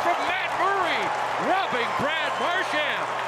from Matt Murray, robbing Brad Martin.